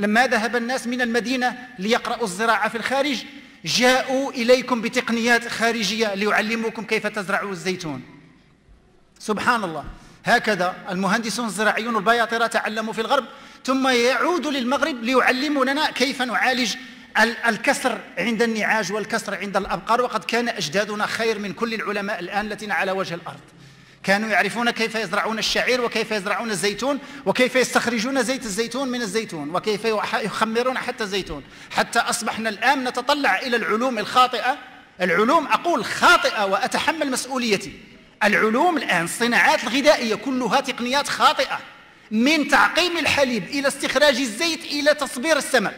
لما ذهب الناس من المدينة ليقرأوا الزراعة في الخارج جاءوا إليكم بتقنيات خارجية ليعلموكم كيف تزرعوا الزيتون. سبحان الله. هكذا المهندسون الزراعيون البياطرة تعلموا في الغرب ثم يعودوا للمغرب ليعلموننا كيف نعالج الكسر عند النعاج والكسر عند الأبقار وقد كان أجدادنا خير من كل العلماء الآن الذين على وجه الأرض. كانوا يعرفون كيف يزرعون الشعير وكيف يزرعون الزيتون وكيف يستخرجون زيت الزيتون من الزيتون وكيف يخمرون حتى الزيتون. حتى أصبحنا الآن نتطلع إلى العلوم الخاطئة. العلوم أقول خاطئة وأتحمل مسؤوليتي. العلوم الآن الصناعات الغذائية كلها تقنيات خاطئة. من تعقيم الحليب إلى استخراج الزيت إلى تصبير السمك.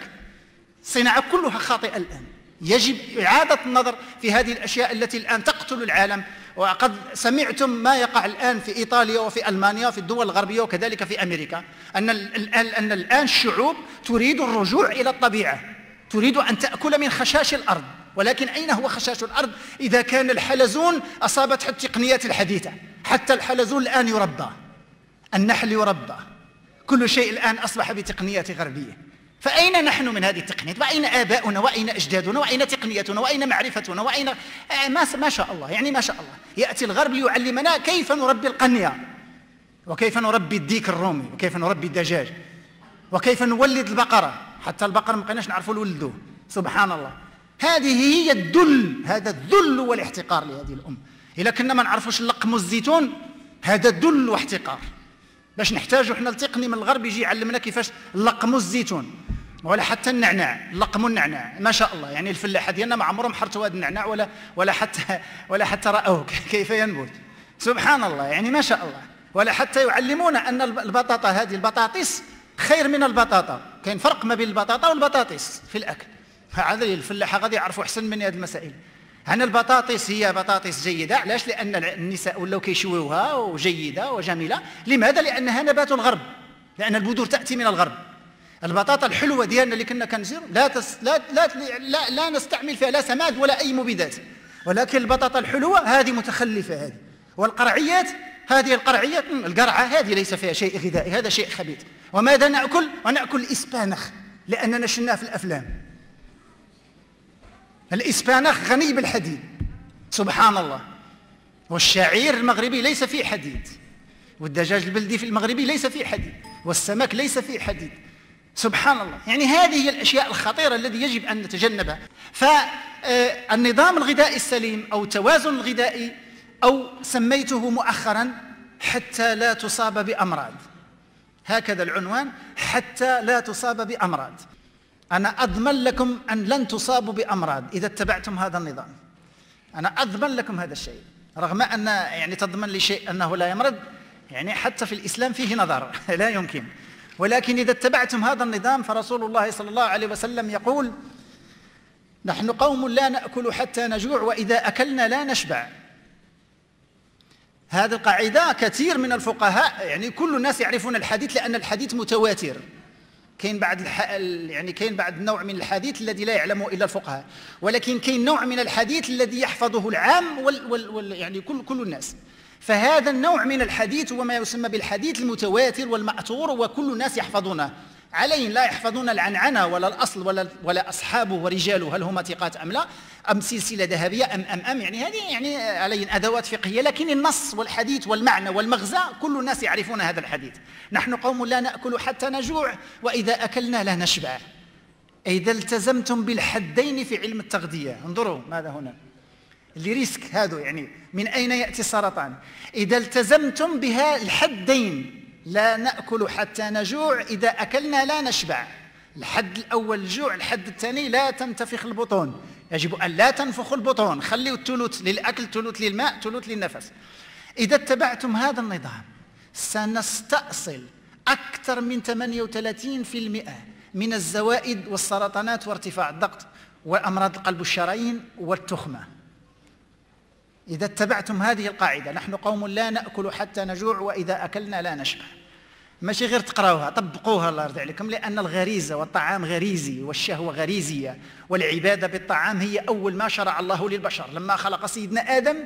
صناعة كلها خاطئة الآن. يجب إعادة النظر في هذه الأشياء التي الآن تقتل العالم. وقد سمعتم ما يقع الآن في إيطاليا وفي ألمانيا وفي الدول الغربية وكذلك في أمريكا أن أن الآن الشعوب تريد الرجوع إلى الطبيعة تريد أن تأكل من خشاش الأرض ولكن أين هو خشاش الأرض؟ إذا كان الحلزون أصابته التقنيات الحديثة حتى الحلزون الآن يربى النحل يربى كل شيء الآن أصبح بتقنيات غربية. فأين نحن من هذه التقنيات؟ وأين آباؤنا؟ وأين أجدادنا؟ وأين تقنيتنا؟ وأين معرفتنا؟ وأين آه، ما, ما شاء الله يعني ما شاء الله. يأتي الغرب ليعلمنا كيف نربي القنية وكيف نربي الديك الرومي وكيف نربي الدجاج وكيف نولد البقرة. حتى البقر ما بقيناش نعرفوا نولدوه سبحان الله. هذه هي الذل هذا الذل والاحتقار لهذه الأمة إذا كنا ما نعرفوش نلقموا الزيتون هذا ذل واحتقار. باش نحتاجوا إحنا التقني من الغرب يجي يعلمنا كيفاش نلقموا الزيتون ولا حتى النعناع لقموا النعناع ما شاء الله. يعني الفلاحة ديالنا ما عمرهم حرتوا هذا النعناع ولا ولا حتى ولا حتى رأوه كيف ينبت. سبحان الله يعني ما شاء الله. ولا حتى يعلمونا أن البطاطا هذه البطاطس خير من البطاطا. كاين فرق ما بين البطاطا والبطاطس في الأكل. هذا الفلاحة غادي يعرفوا أحسن من هذه المسائل. أن البطاطس هي بطاطس جيدة علاش؟ لأن النساء ولاو كيشويوها وجيدة وجميلة. لماذا؟ لأنها نبات الغرب. لأن البذور تأتي من الغرب. البطاطا الحلوة ديالنا اللي كنا كنزير لا, تس لا, لا, لا, لا نستعمل فيها لا سماد ولا أي مبيدات. ولكن البطاطا الحلوة هذه متخلفة هذه. والقرعيات هذه القرعيات القرعة هذه ليس فيها شيء غذائي هذا شيء خبيث. وماذا نأكل؟ ونأكل الإسبانخ لأننا شناه في الأفلام. الإسبانخ غني بالحديد. سبحان الله. والشعير المغربي ليس فيه حديد. والدجاج البلدي في المغربي ليس فيه حديد. والسمك ليس فيه حديد. سبحان الله. يعني هذه هي الأشياء الخطيرة التي يجب أن نتجنبها. فالنظام الغذائي السليم أو التوازن الغذائي أو سميته مؤخرا حتى لا تصاب بأمراض. هكذا العنوان حتى لا تصاب بأمراض. أنا أضمن لكم أن لن تصابوا بأمراض إذا اتبعتم هذا النظام. أنا أضمن لكم هذا الشيء. رغم أن يعني تضمن لي شيء أنه لا يمرض يعني حتى في الإسلام فيه نظر لا يمكن. ولكن إذا اتبعتم هذا النظام فرسول الله صلى الله عليه وسلم يقول نحن قوم لا نأكل حتى نجوع وإذا أكلنا لا نشبع. هذه القاعدة كثير من الفقهاء يعني كل الناس يعرفون الحديث لأن الحديث متواتر. كاين بعد الح... يعني كاين بعد نوع من الحديث الذي لا يعلمه إلا الفقهاء. ولكن كاين نوع من الحديث الذي يحفظه العام وال... وال... وال... يعني كل كل الناس. فهذا النوع من الحديث هو ما يسمى بالحديث المتواتر والمأثور وكل الناس يحفظونه. عليهم لا يحفظون العنعنة ولا الأصل ولا, ولا أصحابه ورجاله هل هما ثقات أم لا؟ أم سلسلة ذهبية أم أم أم؟ يعني هذه يعني عليهم أدوات فقهية. لكن النص والحديث والمعنى والمغزى كل الناس يعرفون هذا الحديث. نحن قوم لا نأكل حتى نجوع وإذا أكلنا لا نشبع. إذا التزمتم بالحدين في علم التغذية. انظروا ماذا هنا. اللي ريسك هذا يعني من أين يأتي السرطان؟ إذا التزمتم بها الحدين لا نأكل حتى نجوع إذا أكلنا لا نشبع. الحد الأول الجوع الحد الثاني لا تنتفخ البطون. يجب أن لا تنفخ البطون. خليوا الثلث للأكل ثلث للماء ثلث للنفس. إذا اتبعتم هذا النظام سنستأصل أكثر من 38% من الزوائد والسرطانات وارتفاع الضغط وأمراض القلب والشرايين والتخمة. إذا اتبعتم هذه القاعدة نحن قوم لا نأكل حتى نجوع وإذا أكلنا لا نشبع. ماشي غير تقراوها طبقوها الله يرضي عليكم لأن الغريزة والطعام غريزي والشهوة غريزية والعبادة بالطعام هي أول ما شرع الله للبشر. لما خلق سيدنا آدم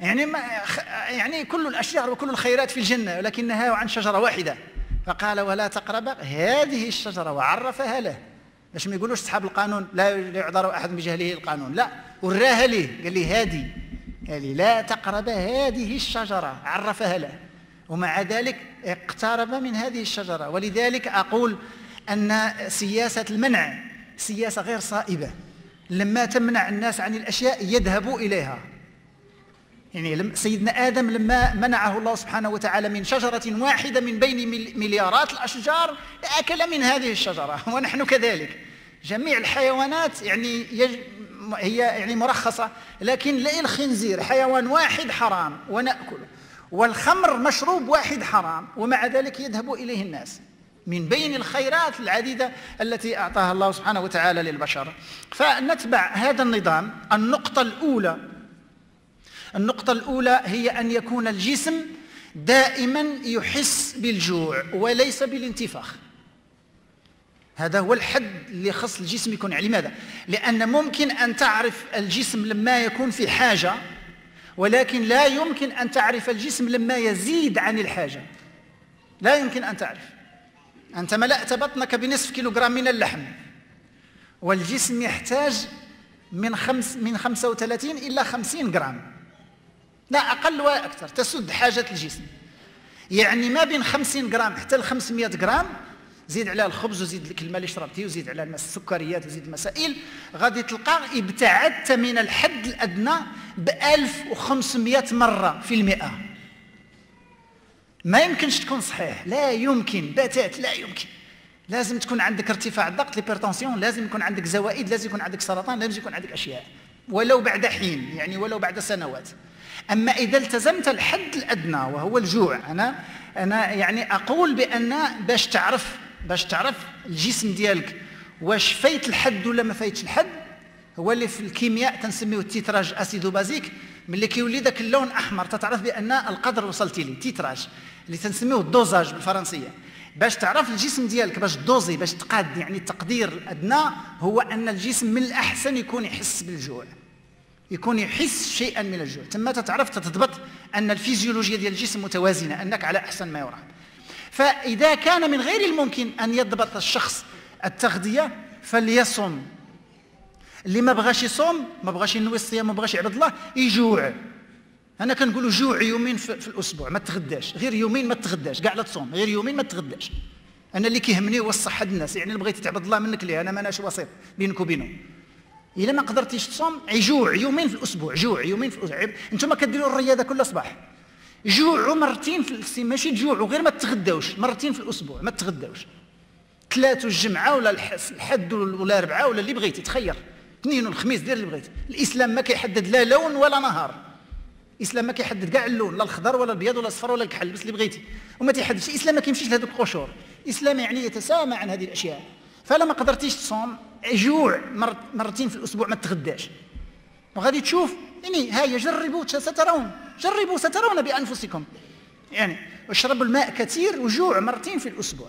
يعني ما يعني كل الأشجار وكل الخيرات في الجنة ولكن نهاه عن شجرة واحدة. فقال ولا تقرب هذه الشجرة وعرفها له. باش ما يقولوش أصحاب القانون لا يعذر أحد بجهله القانون. لا وراها ليه؟ قال لي هذه. قال لا تقرب هذه الشجرة. عرفها له. ومع ذلك اقترب من هذه الشجرة. ولذلك أقول أن سياسة المنع سياسة غير صائبة. لما تمنع الناس عن الأشياء يذهبوا إليها. يعني سيدنا آدم لما منعه الله سبحانه وتعالى من شجرة واحدة من بين مليارات الأشجار أكل من هذه الشجرة. ونحن كذلك. جميع الحيوانات يعني يج... هي يعني مرخصة لكن لا الخنزير حيوان واحد حرام ونأكله. والخمر مشروب واحد حرام ومع ذلك يذهب إليه الناس. من بين الخيرات العديدة التي أعطاها الله سبحانه وتعالى للبشر. فنتبع هذا النظام. النقطة الأولى النقطة الأولى هي أن يكون الجسم دائما يحس بالجوع وليس بالانتفاخ. هذا هو الحد اللي خص الجسم يكون عليه. لماذا؟ لأن ممكن أن تعرف الجسم لما يكون في حاجة ولكن لا يمكن أن تعرف الجسم لما يزيد عن الحاجة. لا يمكن أن تعرف. أنت ملأت بطنك بنصف كيلوغرام من اللحم والجسم يحتاج من خمس من 35 إلى 50 جرام. لا أقل ولا أكثر تسد حاجة الجسم. يعني ما بين 50 جرام حتى ل 500 جرام زيد على الخبز وزيد لك الماء اللي شربتيه وزيد على السكريات وزيد المسائل. غادي تلقى ابتعدت من الحد الأدنى ب 1500 مرة في المئة. ما يمكنش تكون صحيح. لا يمكن. بتاتا. لا يمكن. لازم تكون عندك ارتفاع الضغط l'hypertension لازم يكون عندك زوائد لازم يكون عندك سرطان لازم يكون عندك أشياء. ولو بعد حين يعني ولو بعد سنوات. أما إذا التزمت الحد الأدنى وهو الجوع أنا أنا يعني أقول بأن باش تعرف باش تعرف الجسم ديالك واش فايت الحد ولا ما فايتش الحد هو اللي في الكيمياء تنسميه ال titrage acido-basique ملي كيولي ذاك اللون أحمر تتعرف بأن القدر وصلتي ليه titrage اللي تنسميه ال dosage بالفرنسية. باش تعرف الجسم ديالك باش doser باش تقاد يعني التقدير الأدنى هو أن الجسم من الأحسن يكون يحس بالجوع يكون يحس شيئا من الجوع. ثم تعرف تضبط أن الفيزيولوجيا ديال الجسم متوازنة أنك على أحسن ما يرام. فإذا كان من غير الممكن أن يضبط الشخص التغذية فليصم. اللي ما بغاش يصوم ما بغاش ينوي الصيام ما بغاش يعبد الله يجوع. أنا كنقولوا جوع يومين في, في الأسبوع ما تغداش. غير يومين ما تغداش كاع لا تصوم غير يومين ما تغداش. أنا اللي كيهمني هو الصحة الناس يعني اللي بغيتي تعبد الله منك ليه؟ أنا ماناش وسيط بينك وبينه إلا ما قدرتيش تصوم جوع يومين في الأسبوع جوع يومين في الأسبوع. أنتم كديروا الرياضة كل صباح جوعوا مرتين في السيم ماشي تجوعوا غير ما تغداوش مرتين في الأسبوع ما تغداوش ثلاث الجمعه ولا الحد ولا الاربعاء ولا اللي بغيتي تخير. اثنين والخميس دير اللي بغيتي. الإسلام ما كيحدد لا لون ولا نهار. الإسلام ما كيحدد كاع اللون لا الخضر ولا الأبيض ولا الصفر ولا الكحل بس اللي بغيتي. وما تيحددش الإسلام ما كيمشيش لهذوك القشور الإسلام يعني يتسامى عن هذه الأشياء. فلا ما قدرتيش تصوم جوع مرتين في الأسبوع ما تغداش وغادي تشوف يعني هيا جربوا سترون جربوا سترون بأنفسكم. يعني اشربوا الماء كثير وجوع مرتين في الأسبوع.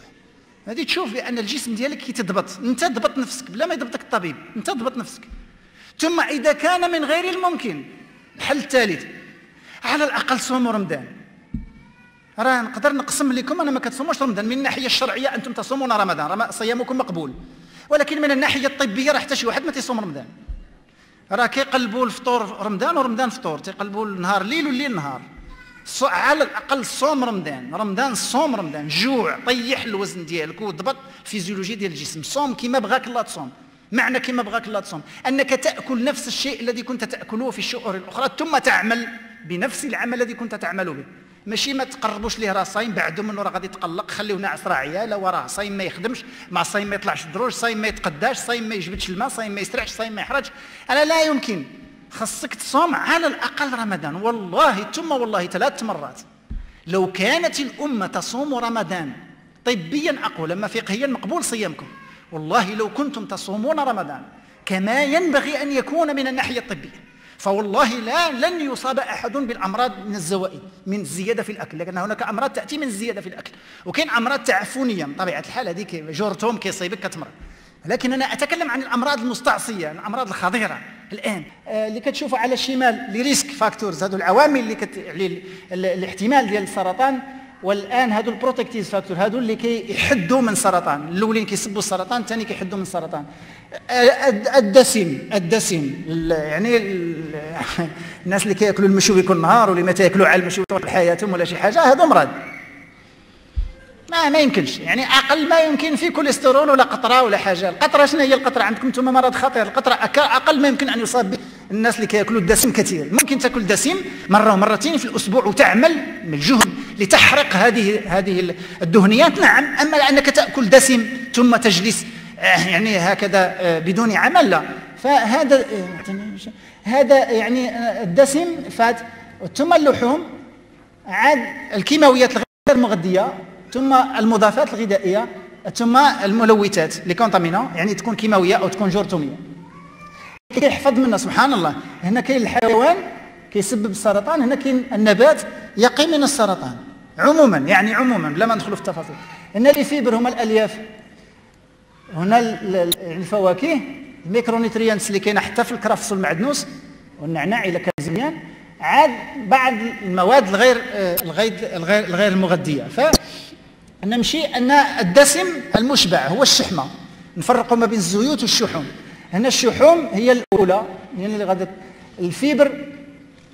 غادي تشوف بأن الجسم ديالك كيتضبط انت ضبط نفسك بلا ما يضبطك الطبيب. انت ضبط نفسك. ثم إذا كان من غير الممكن الحل الثالث على الأقل صوموا رمضان. راه نقدر نقسم لكم أنا ما كتصوموش رمضان. من الناحية الشرعية أنتم تصومون رمضان. صيامكم مقبول. ولكن من الناحية الطبية راه حتى شي واحد ما تيصوم رمضان. راه كيقلبوا الفطور رمضان ورمضان فطور تيقلبوا النهار ليل والليل نهار. على الأقل صوم رمضان رمضان صوم رمضان جوع طيح الوزن ديالك وضبط الفيزيولوجيا ديال الجسم. صوم كما بغاك الله تصوم. معنى كما بغاك الله تصوم. أنك تأكل نفس الشيء الذي كنت تأكله في الشهور الأخرى ثم تعمل بنفس العمل الذي كنت تعمل به. ماشي ما تقربوش ليه راه صايم بعد منه راه غادي يتقلق؟ خليوه ناعس راه عياله وراه صايم ما يخدمش مع صايم ما يطلعش الدروج صايم ما يتقداش صايم ما يجبدش الماء صايم ما يسرعش صايم ما يحرجش. أنا لا يمكن. خصك تصوم على الأقل رمضان. والله ثم والله ثلاث مرات. لو كانت الأمة تصوم رمضان طبيا أقول أما فقهيا مقبول صيامكم. والله لو كنتم تصومون رمضان كما ينبغي أن يكون من الناحية الطبية. فوالله لا لن يصاب أحد بالأمراض من الزوائد من الزياده في الأكل لكن هناك أمراض تأتي من الزياده في الأكل. وكاين أمراض تعفنية من طبيعه الحال هذيك جورتوم كيصيبك كتمرض. لكن أنا أتكلم عن الأمراض المستعصية الأمراض الخطيرة. الآن آه، اللي كتشوفوا على الشمال لي risk factors هذو العوامل اللي كت... الاحتمال ديال السرطان. والآن هادو ال protective factors هادو اللي كيحدوا من السرطان الأولين كيسببوا السرطان الثاني كيحدوا من السرطان الدسم الدسم يعني الناس اللي كياكلوا المشوي كل نهار واللي ما تاكلوا على المشوي طول حياتهم ولا شي حاجة هذا مرض. ما ما يمكنش. يعني أقل ما يمكن في كوليسترول ولا قطرة ولا حاجة. القطرة شنو هي القطرة؟ عندكم أنتم مرض خطير. القطرة أقل ما يمكن أن يصاب به الناس اللي كياكلوا الدسم كثير. ممكن تاكل دسم مرة ومرتين في الأسبوع وتعمل من الجهد لتحرق هذه هذه الدهنيات. نعم. أما أنك تأكل دسم ثم تجلس آه، يعني هكذا آه، بدون عمل لا. فهذا آه، هذا يعني الدسم فات ثم اللحوم عاد الكيماويات الغير مغذيه ثم المضافات الغذائية ثم الملوثات لي كونتامينون يعني تكون كيماوية أو تكون جرثوميه كيحفظ منا سبحان الله هنا كاين الحيوان كيسبب السرطان هنا كاين النبات يقي من السرطان. عموما يعني عموما بلا ما ندخلوا في التفاصيل. هنا les fibres هما الألياف. هنا الفواكه. ال micronutriments اللي كاينة حتى في الكرفس والمعدنوس والنعناع اذا كان مزيان. عاد بعض المواد الغير الغير الغير, الغير المغذية. فنمشي أن الدسم المشبع هو الشحمة. نفرقوا ما بين الزيوت والشحوم. هنا الشحوم هي الأولى هي اللي غادي ال fiber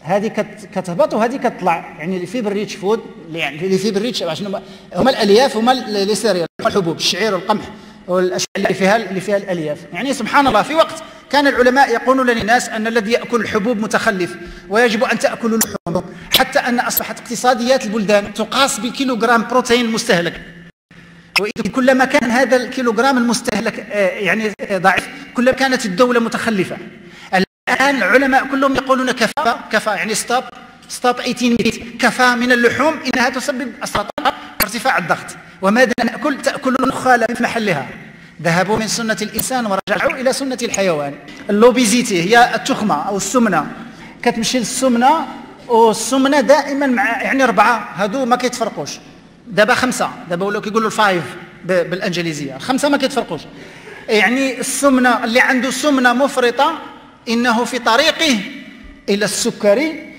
هذه كتهبط وهذه كتطلع. يعني ال fiber rich food يعني ال fiber rich هما الألياف هما لي cereal الحبوب الشعير والقمح والاشياء اللي فيها اللي فيها الألياف. يعني سبحان الله في وقت كان العلماء يقولون للناس أن الذي يأكل الحبوب متخلف ويجب أن تاكلوا اللحوم حتى أن أصبحت اقتصاديات البلدان تقاس بكيلوغرام بروتين مستهلك. كلما كان هذا الكيلوغرام المستهلك آه، يعني ضعيف كلما كانت الدولة متخلفة. الآن العلماء كلهم يقولون كفى كفى يعني stop stop 18 كفى من اللحوم إنها تسبب السرطان وارتفاع الضغط. وماذا نأكل؟ تأكل النخاله في محلها. ذهبوا من سنة الإنسان ورجعوا إلى سنة الحيوان. l'obésité هي التخمة أو السمنة. كتمشي للسمنة والسمنة دائما مع يعني أربعة. هادو ما كيتفرقوش. دابا خمسة. دابا ولاو كيقولوا ال five بالإنجليزية. خمسة ما كيتفرقوش. يعني السمنة اللي عنده سمنة مفرطة إنه في طريقه إلى السكري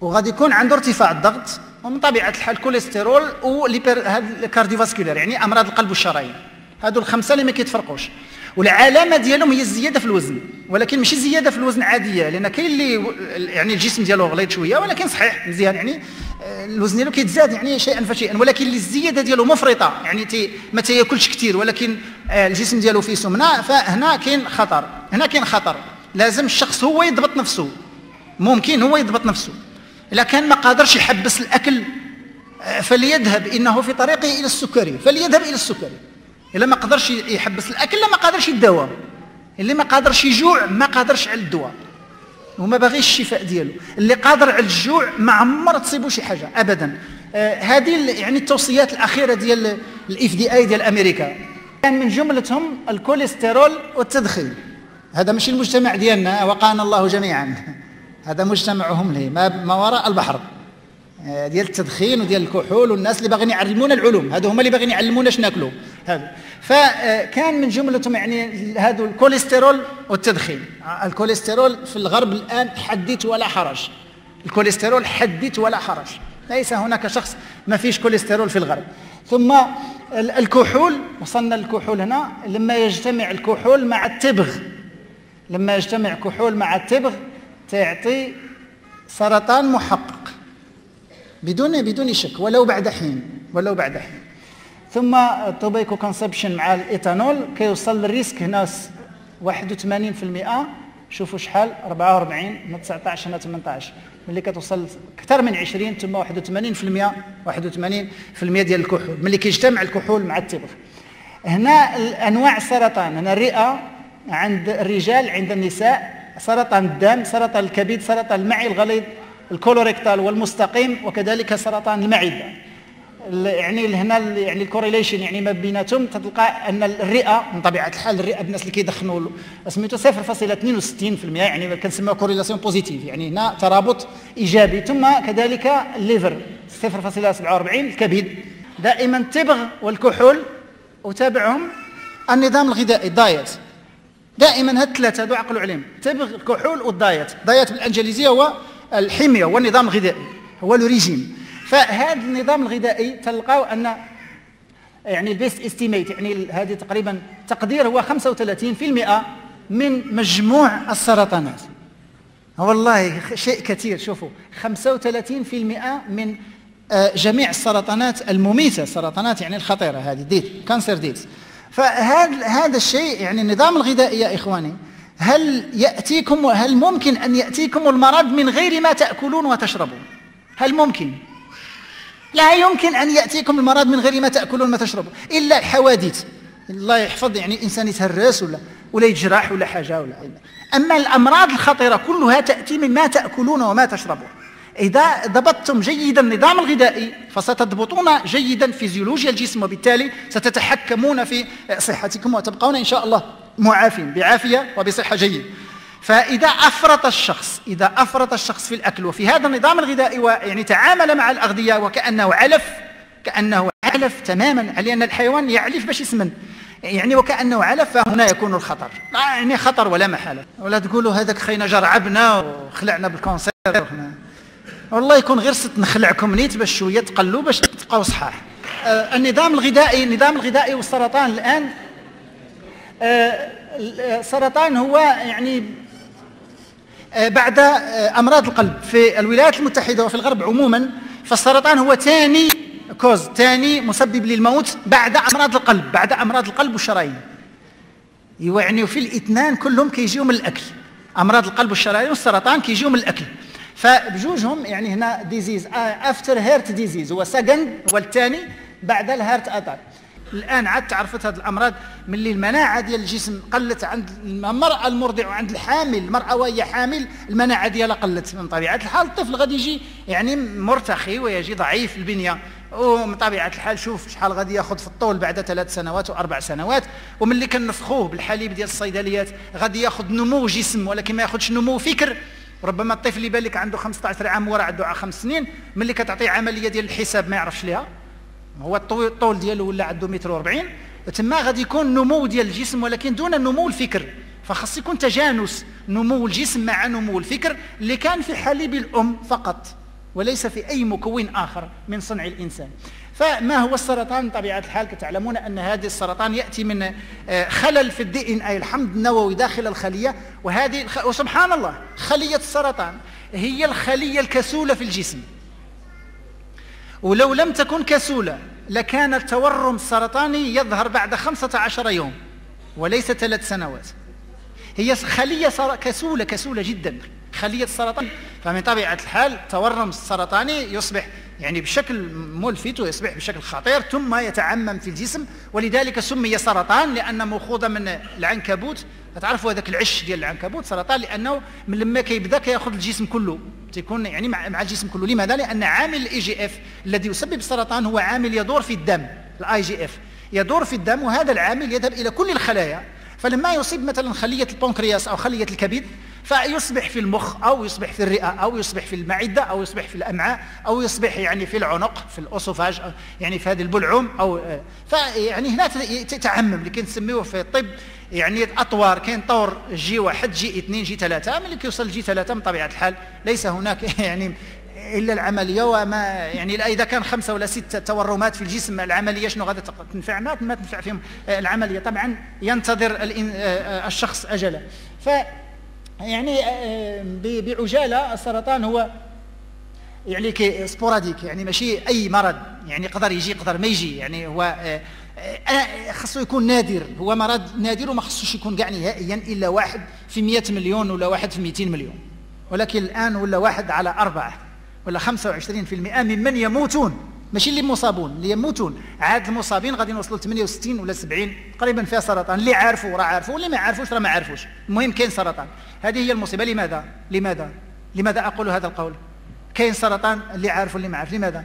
وغادي يكون عنده ارتفاع الضغط. ومن طبيعة الحال الكوليسترول وال cardiovascular يعني أمراض القلب والشرايين. هادو الخمسة اللي ما كيتفرقوش. والعلامة ديالهم هي الزيادة في الوزن ولكن ماشي زيادة في الوزن عادية لأن كاين اللي يعني الجسم ديالو غليظ شوية ولكن صحيح مزيان يعني آه، الوزن ديالو كيتزاد يعني شيئا فشيئا. ولكن اللي الزيادة ديالو مفرطة يعني تي ما تياكلش كثير ولكن آه، الجسم ديالو فيه سمنة فهنا كاين خطر. هنا كاين خطر. لازم الشخص هو يضبط نفسه. ممكن هو يضبط نفسه. اذا كان ما قادرش يحبس الأكل آه، فليذهب إنه في طريقه إلى السكري فليذهب إلى السكري. إلا ما قدرش يحبس الأكل لا ما قادرش يداوى اللي ما قادرش يجوع ما قادرش على الدواء. وما باغيش الشفاء ديالو. اللي قادر على الجوع ما عمر تصيبو شي حاجة ابدا. آه هذه يعني التوصيات الأخيرة ديال ال FDA ديال أمريكا. كان من جملتهم الكوليسترول والتدخين. هذا ماشي المجتمع ديالنا وقانا الله جميعا. هذا مجتمعهم ليه؟ ما وراء البحر. آه، ديال التدخين وديال الكحول والناس اللي باغيين يعلمونا العلوم. هادو هما اللي باغيين يعلمونا اش ناكلوا فكان من جملتهم يعني هذا الكوليسترول والتدخين. الكوليسترول في الغرب الآن حدث ولا حرج. الكوليسترول حدث ولا حرج. ليس هناك شخص ما فيش كوليسترول في الغرب. ثم الكحول وصلنا للكحول هنا لما يجتمع الكحول مع التبغ. لما يجتمع كحول مع التبغ تعطي سرطان محقق. بدون بدون شك ولو بعد حين ولو بعد حين. ثم ال tobacco consumption مع الإيثانول كيوصل لل risk هنا 81% شوفوا شحال 44 من 19 هنا 18 ملي كتوصل أكثر من 20 ثم 81% 81% ديال الكحول. ملي كيجتمع الكحول مع التبغ هنا انواع السرطان هنا الرئة عند الرجال عند النساء سرطان الدم سرطان الكبد سرطان المعي الغليظ ال colorectal والمستقيم وكذلك سرطان المعدة. يعني هنا يعني ال correlation يعني ما بيناتهم تلقى أن الرئة من طبيعة الحال الرئة الناس اللي كيدخنوا سميتو 0.62% يعني كنسميوها corrélation positive يعني هنا ترابط إيجابي. ثم كذلك ال liver 0.47 الكبد. دائما التبغ والكحول وتابعهم النظام الغذائي ال diet دائما هاد الثلاثه هذو عقلوا عليهم. التبغ الكحول وال diet. ال diet بالانجليزيه هو الحميه والنظام الغذائي هو le régime فهذا النظام الغذائي تلقاو أن يعني ال best estimate يعني هذه تقريبا تقدير هو 35% من مجموع السرطانات. والله شيء كثير شوفوا 35% من آه، جميع السرطانات المميتة السرطانات يعني الخطيرة هذه death cancer death. فهذا هذا الشيء يعني النظام الغذائي يا إخواني هل يأتيكم هل ممكن أن يأتيكم المرض من غير ما تأكلون وتشربون؟ هل ممكن؟ لا يمكن أن يأتيكم المرض من غير ما تأكلون وما تشربون إلا الحوادث. الله يحفظ يعني الإنسان يتهرس ولا ولا يجرح ولا حاجة ولا. أما الأمراض الخطيرة كلها تأتي مما تأكلون وما تشربون. إذا ضبطتم جيدا النظام الغذائي فستضبطون جيدا فيزيولوجيا الجسم وبالتالي ستتحكمون في صحتكم وتبقون إن شاء الله معافين بعافية وبصحة جيدة. فإذا أفرط الشخص إذا أفرط الشخص في الأكل وفي هذا النظام الغذائي ويعني تعامل مع الأغذية وكأنه علف كأنه علف تماما لأن الحيوان يعلف باش يسمن؟ يعني وكأنه علف فهنا يكون الخطر. يعني خطر ولا محالة. ولا تقولوا هذاك خينا جرعبنا وخلعنا بالكونسير والله يكون غير ست نخلعكم نيت باش شوية تقلوا باش تبقاو صحاح. آه النظام الغذائي النظام الغذائي والسرطان الآن آه السرطان هو يعني آه بعد آه أمراض القلب في الولايات المتحدة وفي الغرب عموما فالسرطان هو ثاني cause ثاني مسبب للموت بعد أمراض القلب بعد أمراض القلب والشرايين. يعني في الإثنان كلهم كيجيو من الأكل. أمراض القلب والشرايين والسرطان كيجيو من الأكل. فبجوجهم يعني هنا disease after heart disease هو second هو الثاني بعد الهيرت اتاك الآن عاد تعرفت هذه الأمراض ملي المناعة ديال الجسم قلت عند المرأة المرضع وعند الحامل. المرأة وهي حامل المناعة ديالها قلت من طبيعة الحال. الطفل غادي يجي يعني مرتخي ويجي ضعيف البنية. ومن طبيعة الحال شوف شحال غادي ياخذ في الطول بعد ثلاث سنوات واربع سنوات. وملي كنفخوه بالحليب ديال الصيدليات غادي ياخذ نمو جسم ولكن ما ياخذش نمو فكر. ربما الطفل يبان لك عنده 15 عام ورا عنده خمس سنين ملي كتعطيه عملية ديال الحساب ما يعرفش ليها هو الطول ديالو ولا عنده متر و40 تما غادي يكون نمو ديال الجسم ولكن دون نمو الفكر. فخاص يكون تجانس نمو الجسم مع نمو الفكر اللي كان في حليب الأم فقط وليس في أي مكون آخر من صنع الإنسان. فما هو السرطان بطبيعة الحال؟ كتعلمون أن هذا السرطان يأتي من آه، خلل في الدي إن أي الحمض النووي داخل الخلية وهذه وسبحان الله خلية السرطان هي الخلية الكسولة في الجسم. ولو لم تكن كسولة لكان التورم السرطاني يظهر بعد خمسة عشر يوم وليس ثلاث سنوات. هي خلية كسولة كسولة جدا. خلية السرطان. فمن طبيعة الحال التورم السرطاني يصبح يعني بشكل ملفت ويصبح بشكل خطير ثم يتعمم في الجسم ولذلك سمي سرطان لأن مأخوذة من العنكبوت. تعرفوا هذاك العش ديال العنكبوت؟ سرطان لأنه من لما كيبدا كيأخذ الجسم كله. تيكون يعني مع, مع الجسم كله. لماذا؟ لأن عامل ال IGF الذي يسبب السرطان هو عامل يدور في الدم ال IGF يدور في الدم وهذا العامل يذهب إلى كل الخلايا. فلما يصيب مثلا خلية البنكرياس أو خلية الكبد فيصبح في المخ أو يصبح في الرئة أو يصبح في المعدة أو يصبح في الأمعاء أو يصبح يعني في العنق في ال oesophage يعني في هذه البلعوم أو فيعني هنا تتعمم اللي كنسميوه في الطب يعني اطوار كاين طور جي واحد جي اثنين G ثلاثة ملي كيوصل جي ثلاثة من طبيعة الحال ليس هناك يعني إلا العملية وما يعني إذا كان خمسة ولا ست تورمات في الجسم العملية شنو غادي تنفع؟ ما تنفع فيهم العملية. طبعا ينتظر الشخص أجله. ف يعني آه، بعجالة السرطان هو يعني كي سبوراديك يعني ماشي أي مرض يعني يقدر يجي يقدر ما يجي يعني هو آه، آه، خصو يكون نادر هو مرض نادر وما خصوش يكون كاع نهائيا إلا واحد في 100 مليون ولا واحد في 200 مليون. ولكن الآن ولا واحد على أربعة ولا 25% ممن يموتون. ماشي اللي مصابون اللي يموتون. عاد المصابين غادي نوصلوا ل 68 ولا 70 تقريبا فيها سرطان. اللي عارفوا راه عارفوا واللي ما عارفوش راه ما عارفوش. المهم كاين سرطان. هذه هي المصيبة. لماذا؟ لماذا؟ لماذا أقول هذا القول؟ كاين سرطان اللي عارف واللي ما عارف. لماذا؟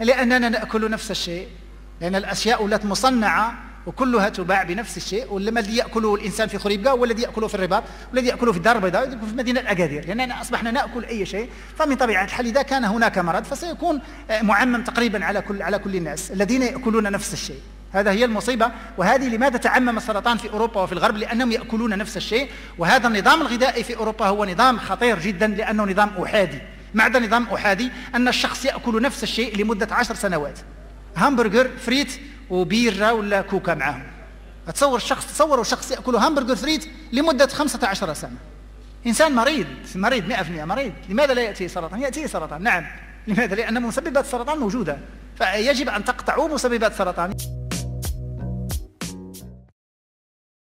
لأننا نأكل نفس الشيء. لأن الأشياء ولات مصنعه وكلها تباع بنفس الشيء ولما الذي يأكله الإنسان في خريبكا هو الذي يأكله في الرباط والذي يأكله في الدار البيضاء في مدينة اكادير لاننا أصبحنا نأكل أي شيء فمن طبيعة الحال إذا كان هناك مرض فسيكون آه، معمم تقريبا على كل على كل الناس الذين يأكلون نفس الشيء. هذا هي المصيبة وهذه لماذا تعمم السرطان في أوروبا وفي الغرب؟ لأنهم يأكلون نفس الشيء وهذا النظام الغذائي في أوروبا هو نظام خطير جدا لأنه نظام أحادي. معنى نظام أحادي؟ أن الشخص يأكل نفس الشيء لمدة عشر سنوات. همبرجر فريت وبيرة ولا كوكا معه تصور الشخص تصوروا شخص يأكل همبرجر فريت لمدة 15 سنة. إنسان مريض مريض 100% مريض. لماذا لا يأتيه سرطان؟ يأتيه سرطان نعم. لماذا؟ لأن مسببات السرطان موجودة. فيجب أن تقطعوا مسببات السرطان